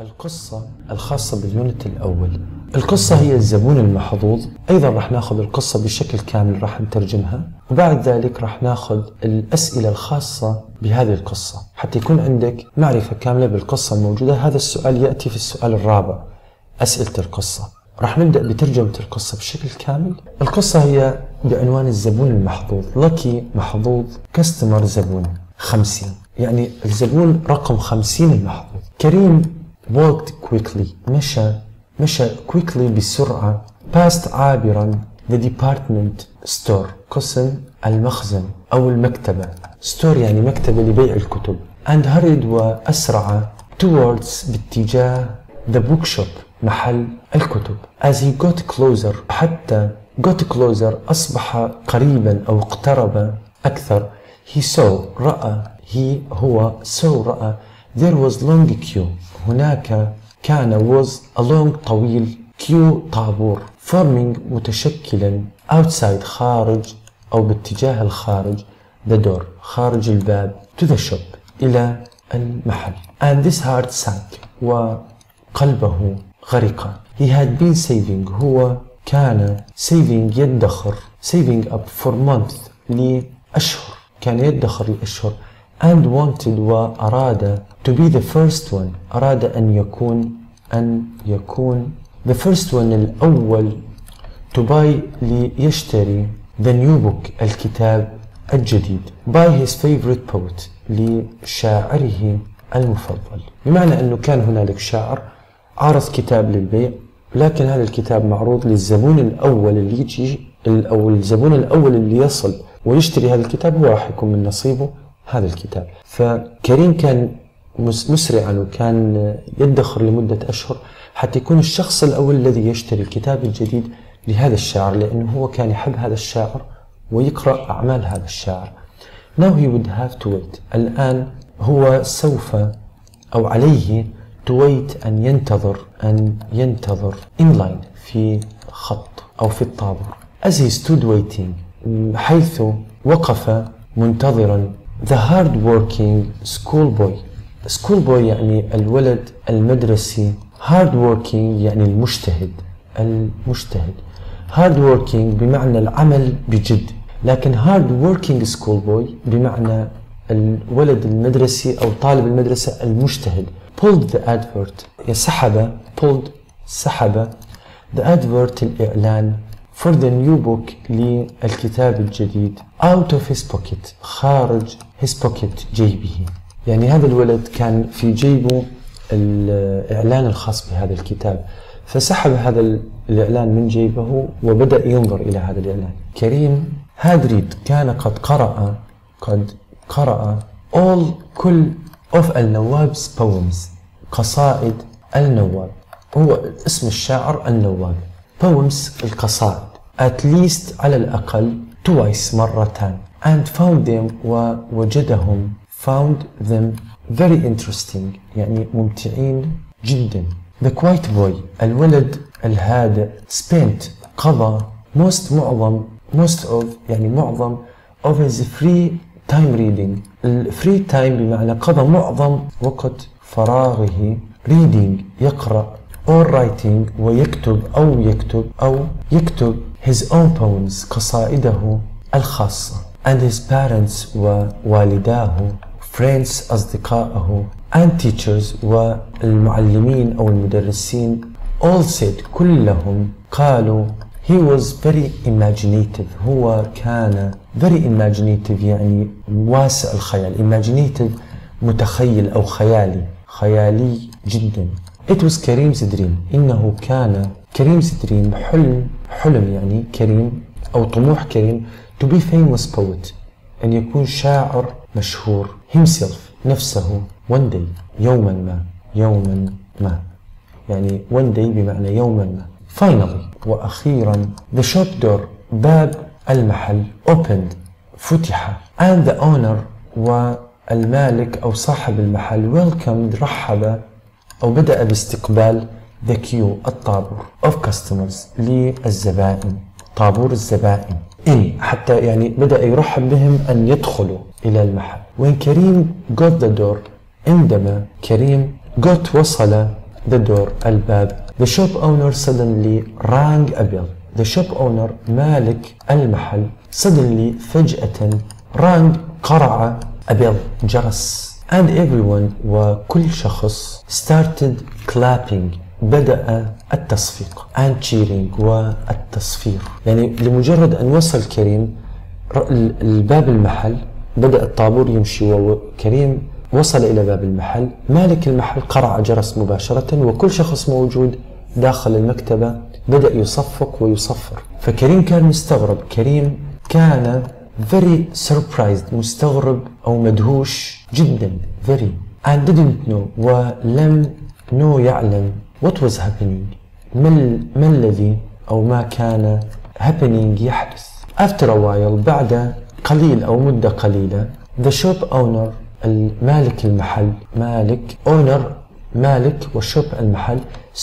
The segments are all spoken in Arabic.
القصة الخاصة باليونت الأول. القصة هي الزبون المحظوظ. أيضا راح ناخذ القصة بشكل كامل راح نترجمها. وبعد ذلك راح ناخذ الأسئلة الخاصة بهذه القصة. حتى يكون عندك معرفة كاملة بالقصة الموجودة هذا السؤال يأتي في السؤال الرابع أسئلة القصة. راح نبدأ بترجمة القصة بشكل كامل. القصة هي بعنوان الزبون المحظوظ. لكي محظوظ كاستمر زبون خمسين. يعني الزبون رقم خمسين المحظوظ. كريم walked quickly مشى مشى quickly بسرعة past عابرا the department store قسم المخزن أو المكتبة store يعني مكتبة لبيع الكتب and hurried وأسرع towards باتجاه the bookshop محل الكتب as he got closer حتى got closer أصبح قريبا أو اقترب أكثر he saw رأى he هو saw رأى there was long queue هناك كان was a long طويل queue طابور forming متشكلا outside خارج أو باتجاه الخارج the door خارج الباب to the shop إلى المحل and this heart sank وقلبه غرق he had been saving هو كان saving يدخر saving up for month لأشهر كان يدخر لأشهر and wanted وأراد to be the first one. أراد أن يكون أن يكون the first one الأول to buy ليشتري the new book الكتاب الجديد by his favorite poet لشاعره المفضل بمعنى أنه كان هنالك شاعر عرض كتاب للبيع لكن هذا الكتاب معروض للزبون الأول اللي يجي أو الزبون الأول اللي يصل ويشتري هذا الكتاب هو راح يكون من نصيبه هذا الكتاب. فكريم كان مسرعا وكان يدخر لمدة أشهر حتى يكون الشخص الأول الذي يشتري الكتاب الجديد لهذا الشاعر لأنه هو كان يحب هذا الشاعر ويقرأ أعمال هذا الشاعر. Now he would have to wait. الآن هو سوف أو عليه to wait أن ينتظر أن ينتظر in line في خط أو في الطابور. As he stood waiting حيث وقف منتظرا the hard working school boy school boy يعني الولد المدرسي hard working يعني المجتهد المجتهد hard working بمعنى العمل بجد لكن hard working school boy بمعنى الولد المدرسي أو طالب المدرسة المجتهد pulled the advert سحب pulled سحب the advert الإعلان for the new book للكتاب الجديد. Out of his pocket. خارج his pocket جيبه. يعني هذا الولد كان في جيبه الإعلان الخاص بهذا الكتاب. فسحب هذا الإعلان من جيبه وبدأ ينظر إلى هذا الإعلان. كريم هادريد كان قد قرأ قد قرأ all كل of النواب's poems. قصائد النواب. هو اسم الشاعر النواب. Poems القصائد. At least على الأقل twice مرتان and found them ووجدهم found them very interesting يعني ممتعين جدا the quiet boy الولد الهادئ spent قضى most معظم most of يعني معظم of his free time reading ال free time بمعنى قضى معظم وقت فراغه reading يقرأ or writing ويكتب أو يكتب أو يكتب his own poems قصائده الخاصة and his parents ووالداه friends أصدقائه and teachers والمعلمين أو المدرسين all said كلهم قالوا he was very imaginative هو كان very imaginative يعني واسع الخيال imaginative متخيل أو خيالي خيالي جدا it was كريم's dream إنه كان كريم's dream حلم حلم يعني كريم أو طموح كريم to be famous poet. أن يكون شاعر مشهور himself نفسه one day يوما ما يوما ما. يعني one day بمعنى يوما ما. Finally وأخيرا the shop door باب المحل opened فتح. And the owner والمالك أو صاحب المحل welcomed رحب أو بدأ باستقبال the queue الطابور of customers للزبائن. طابور الزبائن. إن حتى يعني بدأ يرحب بهم أن يدخلوا إلى المحل. when كريم got the door عندما كريم got وصل the door الباب the shop owner suddenly rang a bell the shop owner مالك المحل suddenly فجأة rang قرع a bell جرس. And everyone وكل شخص started clapping. بدأ التصفيق cheering والتصفير يعني لمجرد أن وصل كريم الباب المحل بدأ الطابور يمشي وكريم وصل إلى باب المحل. مالك المحل قرع جرس مباشرة وكل شخص موجود داخل المكتبة بدأ يصفق ويصفر. فكريم كان مستغرب. كريم كان very surprised مستغرب أو مدهوش جدا very. And didn't know ولم know يعلم. What was happening ما, ما الذي أو ما كان happening يحدث؟ after a while بعد قليل أو مدة قليلة the shop owner المالك المحل مالك owner مالك والشوب المحل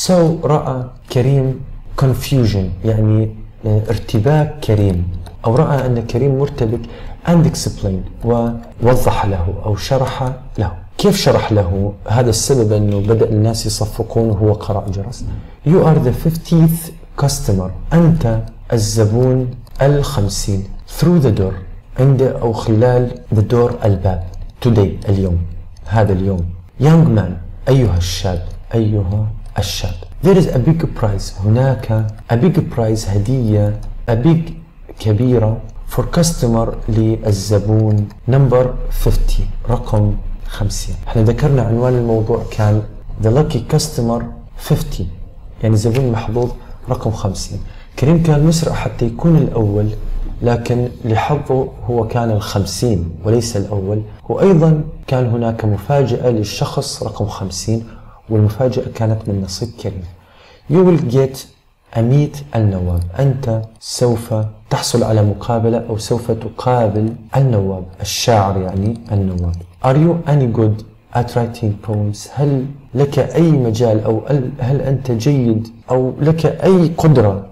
so رأى كريم confusion يعني آه، ارتباك كريم أو رأى أن كريم مرتبك and explained ووضح له أو شرح له. كيف شرح له هذا السبب أنه بدأ الناس يصفقون وهو قرأ جرس؟ You are the 50th customer. أنت الزبون الخمسين. Through the door. عند أو خلال the door الباب. Today اليوم. هذا اليوم. Young man. أيها الشاب. أيها الشاب. There is a big prize. هناك a big prize هدية. A big كبيرة for customer للزبون number 50 رقم 50 إحنا ذكرنا عنوان الموضوع كان the lucky customer 50 يعني زبون محظوظ رقم 50 كريم كان مسرع حتى يكون الأول لكن لحظه هو كان الخمسين وليس الأول. وأيضا كان هناك مفاجأة للشخص رقم خمسين والمفاجأة كانت من نصيب كريم. You will meet النواب أنت سوف تحصل على مقابلة أو سوف تقابل النواب الشاعر يعني النواب. Are you any good at writing poems هل لك أي مجال أو هل أنت جيد أو لك أي قدرة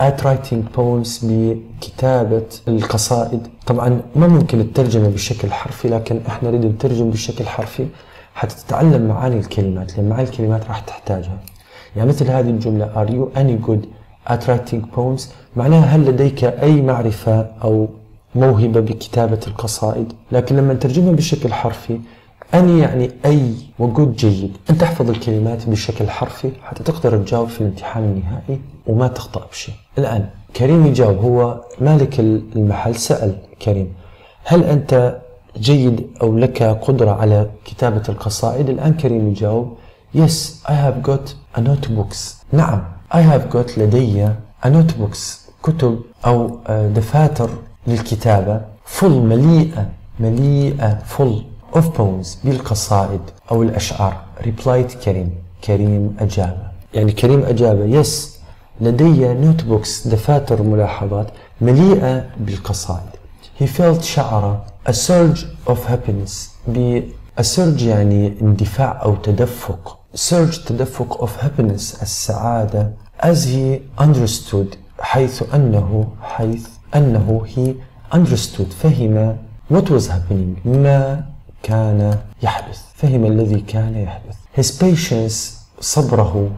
at writing poems بكتابة القصائد؟ طبعا ما ممكن الترجمة بشكل حرفي لكن إحنا نريد نترجم بشكل حرفي حتى تتعلم معاني الكلمات لأن معاني الكلمات راح تحتاجها. يعني مثل هذه الجملة are you any good at writing poems? معناها هل لديك أي معرفة أو موهبة بكتابة القصائد؟ لكن لما نترجمها بشكل حرفي أني يعني أي وجود جيد. أن تحفظ الكلمات بشكل حرفي حتى تقدر تجاوب في الامتحان النهائي وما تخطأ بشيء. الآن كريم يجاوب هو مالك المحل? سأل كريم هل أنت جيد أو لك قدرة على كتابة القصائد؟ الآن كريم يجاوب Yes I have got a notebooks. نعم I have got لدي a notebooks كتب أو آه، دفاتر للكتابة full مليئة مليئة full of poems بالقصائد أو الأشعار. Replied كريم كريم أجاب يعني كريم أجاب yes لدي notebooks دفاتر ملاحظات مليئة بالقصائد. He felt شعر a surge of happiness. ب a surge يعني اندفاع أو تدفق. Surge تدفق of happiness السعادة as he understood حيث أنه حيث أنه he understood فهم what was happening ما كان يحدث فهم الذي كان يحدث his patience صبره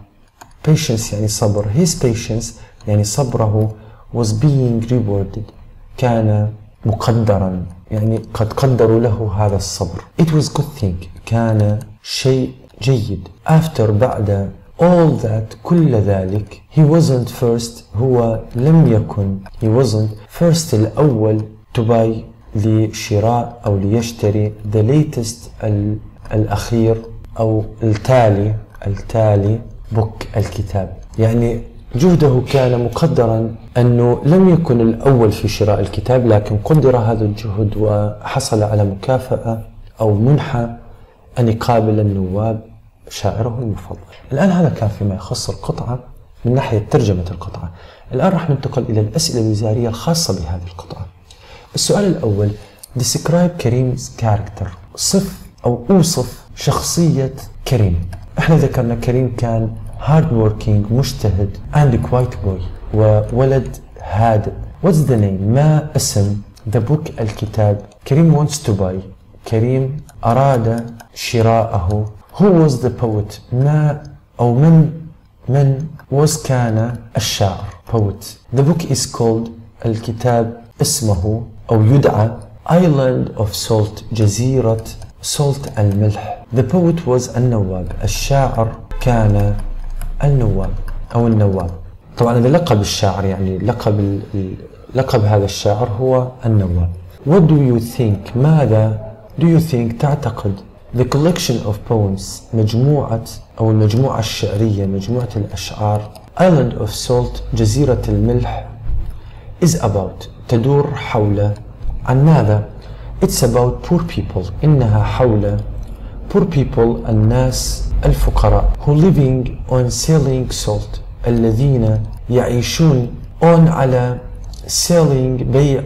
patience يعني صبر his patience يعني صبره was being rewarded كان مقدرا يعني قد قدروا له هذا الصبر it was good thing كان شيء جيد. After بعد all that كل ذلك he wasn't first هو لم يكن. He wasn't first الأول to buy لشراء أو ليشتري. The latest الأخير أو التالي التالي بوك الكتاب. يعني جهده كان مقدرا أنه لم يكن الأول في شراء الكتاب لكن قدر هذا الجهد وحصل على مكافأة أو منحة أن يقابل النواب. شاعره المفضل. الآن هذا كان فيما يخص القطعة من ناحية ترجمة القطعة. الآن راح ننتقل إلى الأسئلة الوزارية الخاصة بهذه القطعة. السؤال الأول describe كريم's character. صف أو أوصف شخصية كريم. إحنا ذكرنا كريم كان hard working مجتهد and quiet boy وولد هادئ. What's the name ما اسم the book الكتاب كريم wants to buy. كريم أراد شراءه. Who was the poet? ما أو من من was كان الشاعر poet. The book is called الكتاب اسمه أو يدعى Island of Salt جزيرة salt الملح the poet was النواب الشاعر كان النواب أو النواب طبعا هذا لقب الشاعر يعني لقب لقب هذا الشاعر هو النواب What do you think ماذا do you think تعتقد؟ The collection of poems مجموعة أو المجموعة الشعرية مجموعة الأشعار Island of Salt جزيرة الملح is about تدور حول عن ماذا It's about poor people إنها حول poor people الناس الفقراء who living on selling salt الذين يعيشون on على selling بيع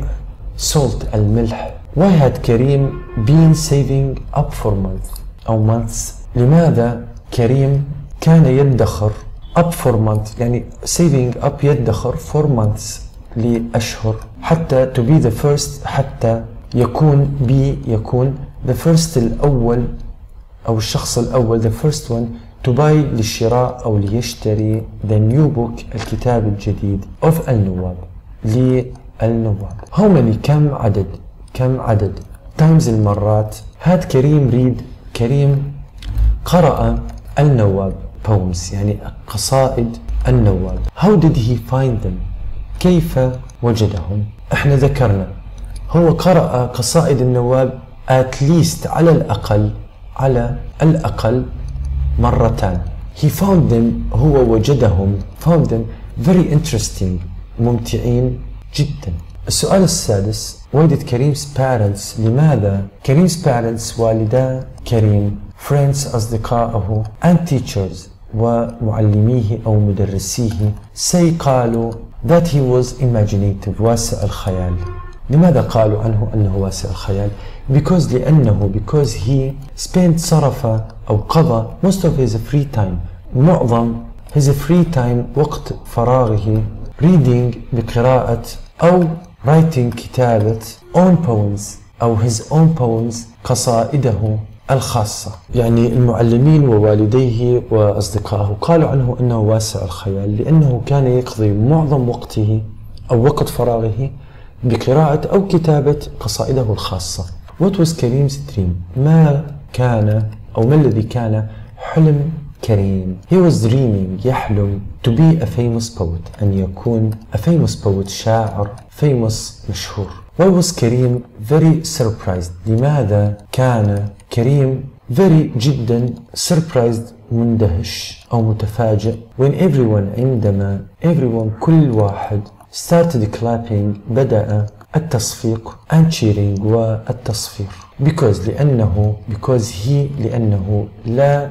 salt الملح Why had كريم been saving up for month أو months لماذا كريم كان يدخر up for month يعني saving up يدخر for months لأشهر حتى to be the first حتى يكون be يكون the first الأول أو الشخص الأول the first one to buy للشراء أو ليشتري the new book الكتاب الجديد of النواب للنواب how many كم عدد كم عدد؟ times المرات. هاد كريم ريد. كريم قرأ النواب poems يعني قصائد النواب. How did he find them? كيف وجدهم؟ إحنا ذكرنا. هو قرأ قصائد النواب at least على الأقل على الأقل مرتان. He found them هو وجدهم. Found them very interesting ممتعين جدا. السؤال السادس did كريم's parents لماذا كريم's parents والدا كريم friends أصدقائه and teachers ومعلميه أو مدرسيه say قالوا that he was imaginative واسع الخيال. لماذا قالوا عنه أنه واسع الخيال؟ because لأنه because he spent صرف أو قضى most of his free time معظم his free time وقت فراغه reading بقراءة أو writing كتابة own poems أو his own poems قصائده الخاصة يعني المعلمين ووالديه وأصدقائه قالوا عنه أنه واسع الخيال لأنه كان يقضي معظم وقته أو وقت فراغه بقراءة أو كتابة قصائده الخاصة What was كريم's dream؟ ما كان أو ما الذي كان حلم كريم He was dreaming يحلم to be a famous poet أن يكون a famous poet شاعر famous مشهور Why was كريم very surprised لماذا كان كريم very جدا surprised مندهش أو متفاجئ when everyone عندما everyone كل واحد started clapping بدأ التصفيق and cheering والتصفير because لأنه because he لأنه لا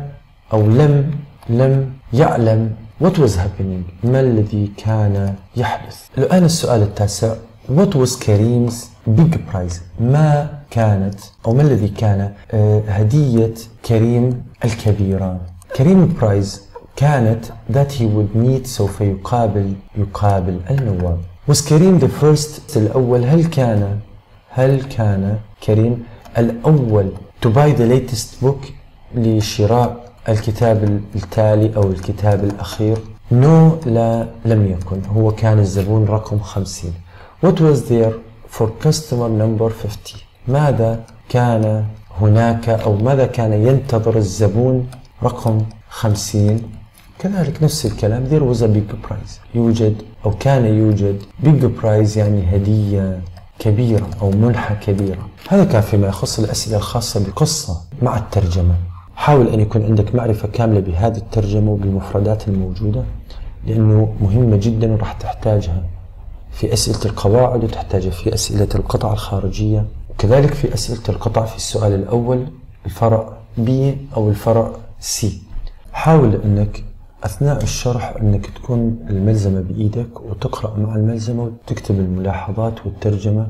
أو لم لم يعلم what was happening ما الذي كان يحدث. الآن السؤال التاسع. What was كريم's big prize ما كانت أو ما الذي كان هدية كريم الكبيرة؟ كريم برايز كانت that he would meet سوف يقابل يقابل النواب. Was كريم the first الأول؟ هل كان هل كان كريم الأول to buy the latest book لشراء الكتاب التالي أو الكتاب الأخير. no لا لم يكن هو كان الزبون رقم 50 what was there for customer number 50 ماذا كان هناك أو ماذا كان ينتظر الزبون رقم 50 كذلك نفس الكلام there was a big prize. يوجد أو كان يوجد big prize يعني هدية كبيرة أو منحة كبيرة. هذا كان فيما يخص الأسئلة الخاصة بالقصة مع الترجمة. حاول أن يكون عندك معرفة كاملة بهذه الترجمة وبالمفردات الموجودة لأنه مهمة جدا وراح تحتاجها في أسئلة القواعد وتحتاجها في أسئلة القطع الخارجية. وكذلك في أسئلة القطع في السؤال الأول الفرع B أو الفرع C. حاول أنك أثناء الشرح أنك تكون الملزمة بإيدك وتقرأ مع الملزمة وتكتب الملاحظات والترجمة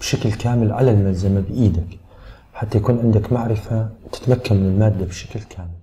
بشكل كامل على الملزمة بإيدك. حتى يكون عندك معرفة تتمكن من المادة بشكل كامل.